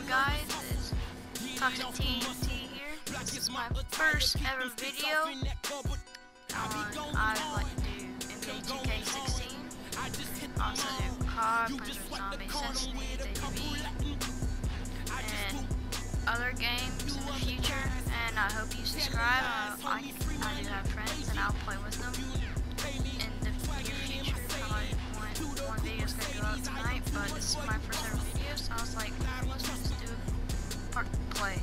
on guys? It's Toxic TNT here. This is my first ever video on I like to do NBA 2K16. Also do COD, Zombies, Destiny, DayZ, and other games in the future. And I hope you subscribe. I, I, I do have friends and I'll play with them in the near future. Probably one, one video is going to go out tonight, but this is my first ever video, so I was like, part play.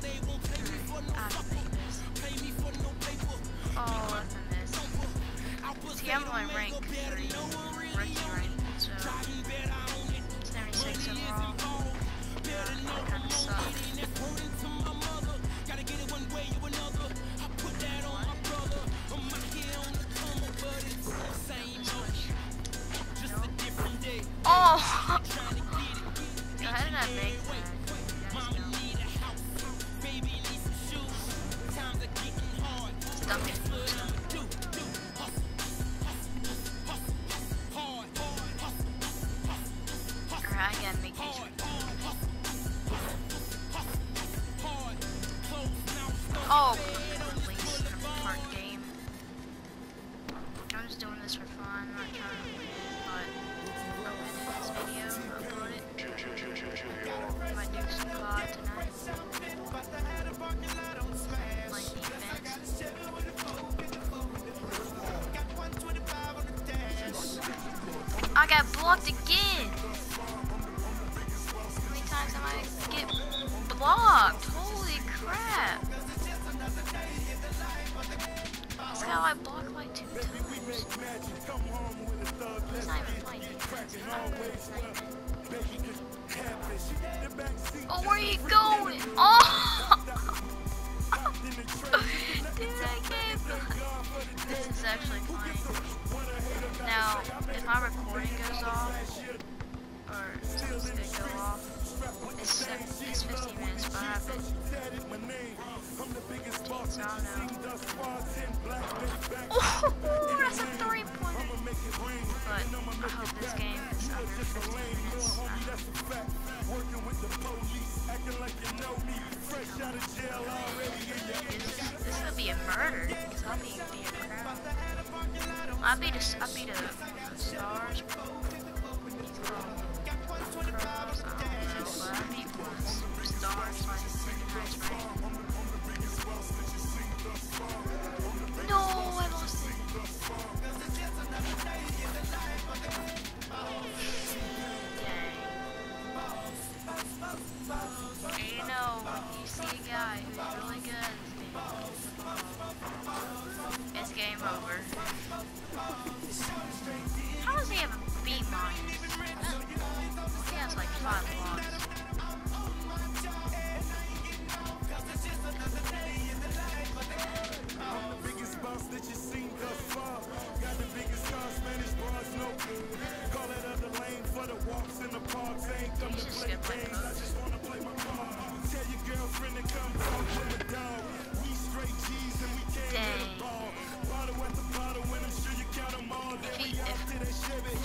This. Oh, a miss. See, I'm only rank 3, rookie rank, so 76 overall. Yeah, that kind of sucks. Oh! Alright, I gotta make these. Oh, please, part game. I'm just doing this for fun. I'm not trying to win, but I'll win this video, upload it. Might do times. He's not even playing. Defense. He's not playing. sniping. Oh, where are you going? Oh! Dude, I can't. This is actually funny. Now, if my recording goes off, or gonna go off, it's, it's 15 minutes, but I have it. 15, so I don't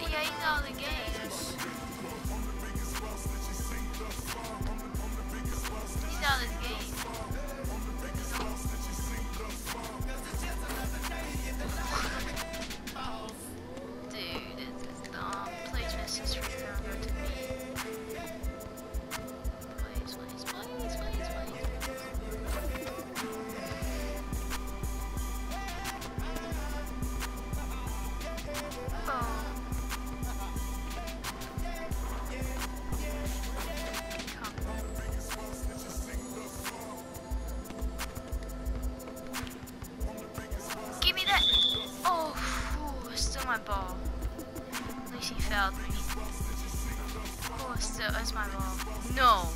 of the game. my ball. Lucy failed me. Oh, Forster is my ball. No!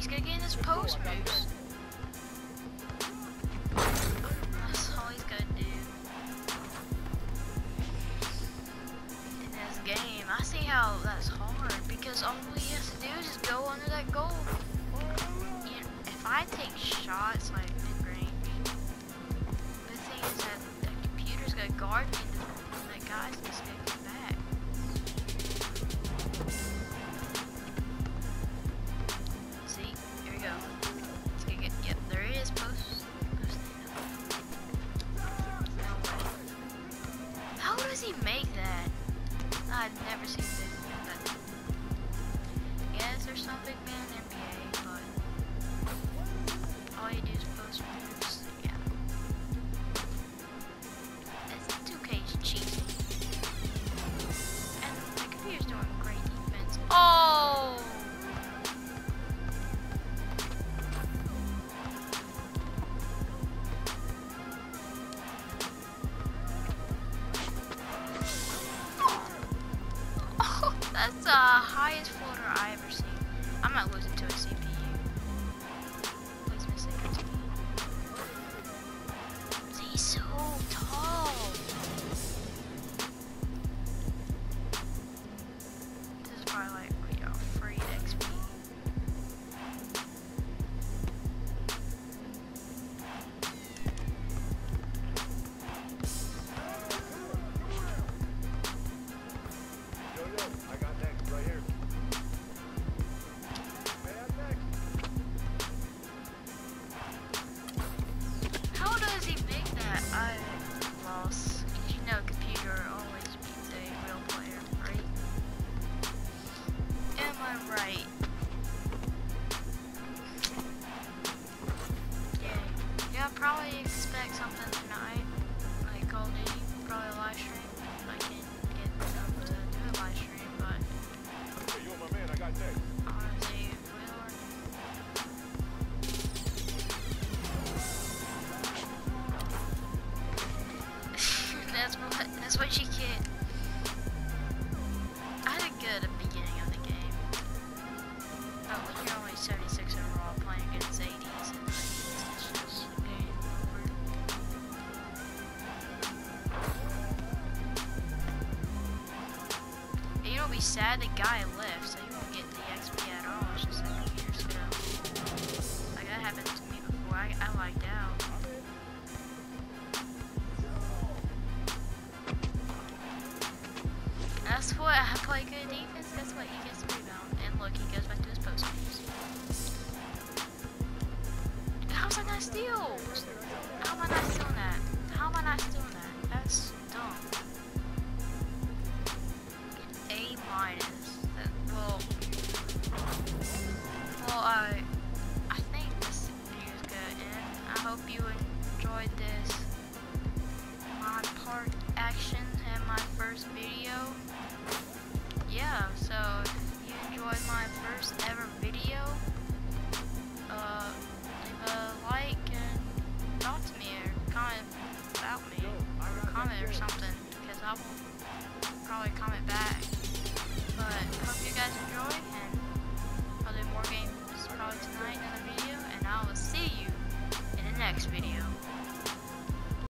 He's gonna get, in his post moves. That's all he's gonna do. In this game, I see how that's hard because all he has to do is just go under that goal. You know, if I take shots like mid range, the thing is that the computer's gonna guard me. and That guy's gonna I'm not losing to a that's what you get. I did good at the beginning of the game. But when you're only 76 overall playing against 80s and 90s, it's just game over. Don't be sad the guy left, so you won't get the XP at all. It's just like years ago. Like that happened to me before. I, I liked out. What I play good defense. What he gets rebound. And look, he goes back to his post not steal? How am I not stealing that? How am I not stealing that? That's dumb. A minus. Well, well, I, I think this video is good, and I hope you enjoyed this. My part action and my first video. Yeah, so if you enjoyed my first ever video, uh, leave a like and talk to me or comment about me or comment or something because I will probably comment back. But hope you guys enjoy and I'll do more games probably tonight in the video and I will see you in the next video.